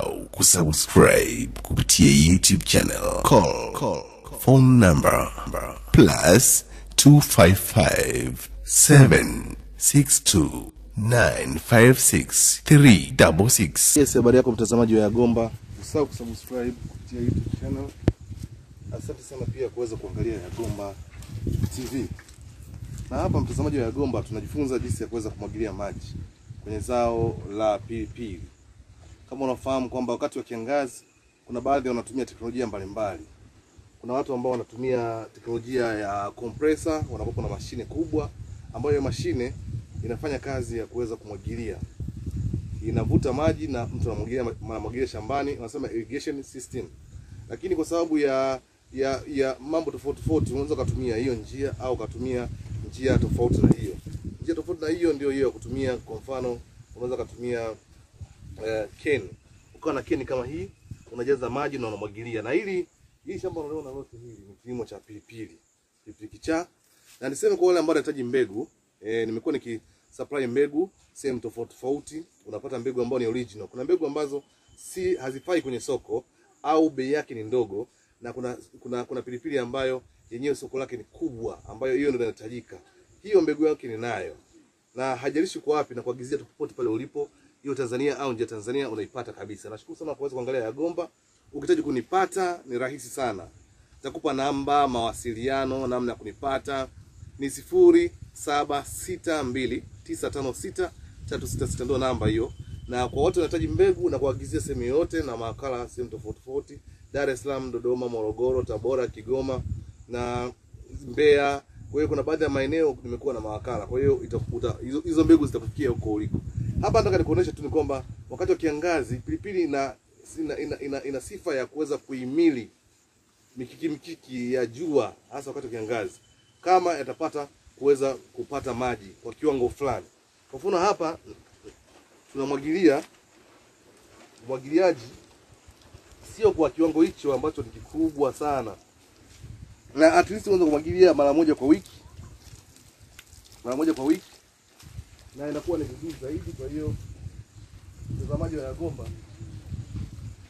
au kusubscribe kupitia YouTube channel. Call, call, phone number plus 255 762 956 366. Yes, habari yako mtazamaji wa Yagomba, usahau kusubscribe kupitia YouTube channel. Asante sana pia kuweza kuangalia Yagomba TV. Na hapa mtazamaji wa Yagomba, tunajifunza jinsi ya kuweza kumwagilia maji kwenye zao la pilipili. Kama unafahamu kwamba wakati wa kiangazi kuna baadhi wanatumia teknolojia mbalimbali. Kuna watu ambao wanatumia teknolojia ya compressor, wanakuwa na mashine kubwa ambayo mashine inafanya kazi ya kuweza kumwagilia inavuta maji na mtu anamwagilia anamwagilia shambani, wanasema irrigation system. Lakini kwa sababu ya ya ya mambo tofauti tofauti, unaweza kutumia hiyo njia au kutumia njia tofauti na hiyo. Njia tofauti na hiyo ndio hiyo ya kutumia. Kwa mfano, unaweza kutumia uh, ken, Ukiwa na ken kama hii, unajaza maji na unamwagilia. Na hili hii shamba unaliona lote hili ni kilimo cha pilipili, pilipili kichaa. Na niseme kwa wale ambao wanahitaji mbegu eh, nimekuwa niki supply mbegu sehemu tofauti tofauti, unapata mbegu ambayo ni original. Kuna mbegu ambazo si hazifai kwenye soko au bei yake ni ndogo, na kuna kuna kuna pilipili ambayo yenyewe soko lake ni kubwa, ambayo hiyo ndio inahitajika. Hiyo mbegu yake ninayo, na hajalishi kwa wapi, na kuagizia tu popote pale ulipo, hiyo Tanzania au nje ya Tanzania unaipata kabisa. Nashukuru sana kwa kuangalia Yagomba. Ukihitaji kunipata ni rahisi sana, nitakupa namba mawasiliano, namna ya kunipata ni sifuri saba sita mbili tisa tano sita tatu sita sita ndio namba hiyo. Na kwa wote wanahitaji mbegu na kuagizia sehemu yote na mawakala sehemu tofauti tofauti, Dar es Salaam, Dodoma, Morogoro, Tabora, Kigoma na Mbeya. Kwa hiyo kuna baadhi ya maeneo nimekuwa na mawakala, kwa hiyo hizo, hizo mbegu zitakufikia huko uliko. Hapa nataka nikuonesha tu ni kwamba wakati wa kiangazi pilipili ina ina, ina, ina, ina sifa ya kuweza kuhimili mikiki mikiki ya jua, hasa wakati wa kiangazi kama yatapata kuweza kupata maji kwa kiwango fulani. Kwa mfano hapa tunamwagilia, mwagiliaji sio kwa kiwango hicho ambacho ni kikubwa sana, na at least unaweza kumwagilia mara moja kwa wiki, mara moja kwa wiki, na inakuwa ni vizuri zaidi. Kwa hiyo mtazamaji wa Yagomba,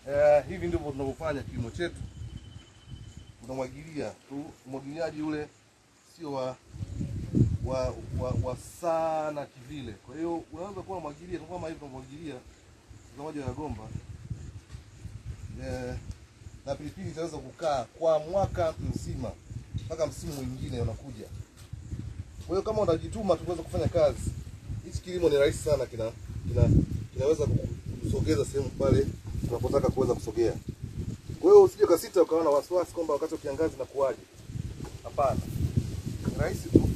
eh, hivi ndivyo tunavyofanya kilimo chetu, unamwagilia tu, umwagiliaji ule sio wa wa, wa, wa sana kivile. Kwa hiyo unaweza kuwa unamwagilia kama hivi unamwagilia mtazamaji wa Yagomba eh, na pilipili itaweza kukaa kwa mwaka mzima mpaka msimu mwingine unakuja. Kwa hiyo kama unajituma tuweza kufanya kazi, hichi kilimo ni rahisi sana, kina, kina kinaweza kusogeza sehemu pale tunapotaka kuweza kusogea. Kwa hiyo usije kasita ukawa na wasiwasi kwamba wakati wa kiangazi na kuaje. Hapana, ni rahisi tu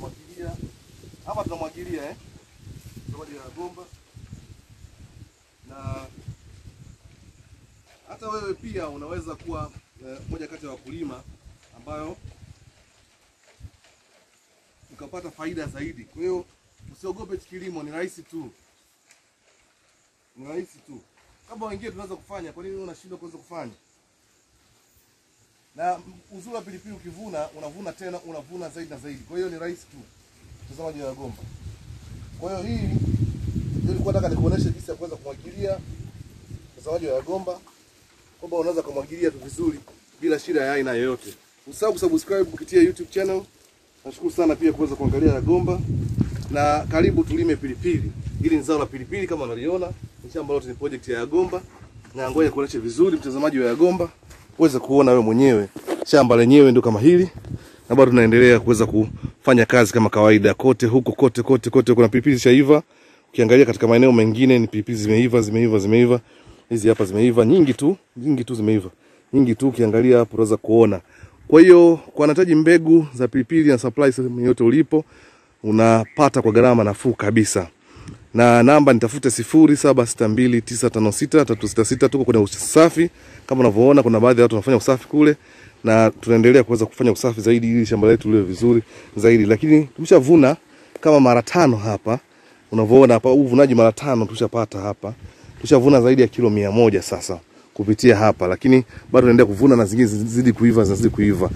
mwagilia hapa, tunamwagilia eh, maji ya bomba na hata wewe pia unaweza kuwa eh, moja kati ya wakulima ambayo ukapata faida zaidi. Kwa hiyo usiogope kilimo, ni rahisi tu, ni rahisi tu. Kama wengine tunaweza kufanya, kwa nini unashindwa kuweza kufanya? na uzuri wa pilipili ukivuna, unavuna tena, unavuna zaidi na zaidi. Kwa hiyo ni rahisi tu, mtazamaji wa Gomba. Kwa hiyo hii ndio nilikuwa nataka nikuoneshe jinsi ya kuweza kumwagilia, mtazamaji wa Gomba, kwamba unaweza kumwagilia tu vizuri bila shida ya aina yoyote. Usahau kusubscribe kupitia YouTube channel. Nashukuru sana pia kuweza kuangalia Yagomba, na karibu tulime pilipili. Hili ni zao la pilipili kama unaliona, ni shamba lote, ni project ya Yagomba, na ngoja kuonesha vizuri, mtazamaji wa Yagomba uweze kuona wewe mwenyewe shamba lenyewe ndio kama hili, na bado tunaendelea kuweza kufanya kazi kama kawaida kote huko kote kote kote. Kuna pilipili zishaiva, ukiangalia katika maeneo mengine ni pilipili zimeiva zimeiva zimeiva. Hizi hapa zimeiva nyingi tu nyingi tu zimeiva nyingi tu, ukiangalia hapo unaweza kuona. Kwa hiyo kwa nataji mbegu za pilipili na supply sehemu yote ulipo, unapata kwa gharama nafuu kabisa na namba nitafute sifuri saba sita mbili tisa tano sita tatu sita sita. Tuko kwenye usafi kama unavyoona, kuna baadhi ya watu wanafanya usafi kule, na tunaendelea kuweza kufanya usafi zaidi ili shamba letu liwe vizuri zaidi, lakini tumeshavuna kama mara tano hapa, unavyoona hapa, uvunaji mara tano tushapata hapa, tushavuna zaidi ya kilo mia moja sasa. Kupitia hapa, lakini bado naendelea kuvuna na zingine zizidi kuiva, zinazidi kuiva.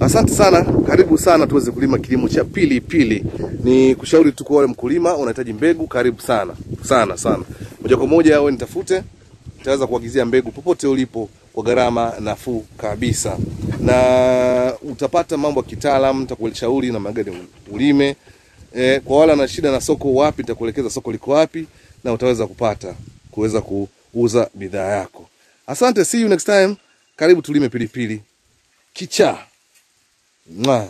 Asante sana, karibu sana tuweze kulima kilimo cha pili pili. Ni kushauri tu kwa wale mkulima unahitaji mbegu, karibu sana sana sana, moja kwa moja wewe nitafute, nitaweza kuagizia mbegu popote ulipo kwa gharama nafuu kabisa, na utapata mambo ya kitaalamu, nitakushauri na magari ulime. E, kwa wale wana shida na soko wapi, nitakuelekeza soko liko wapi na utaweza kupata kuweza kuuza bidhaa yako. Asante, see you next time. Karibu tulime pilipili Kicha. Mwa.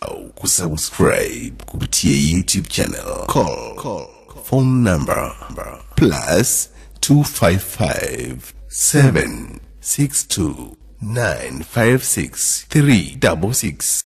au kusubscribe kupitia YouTube channel. Call, call, phone number plus 255 762 956 366.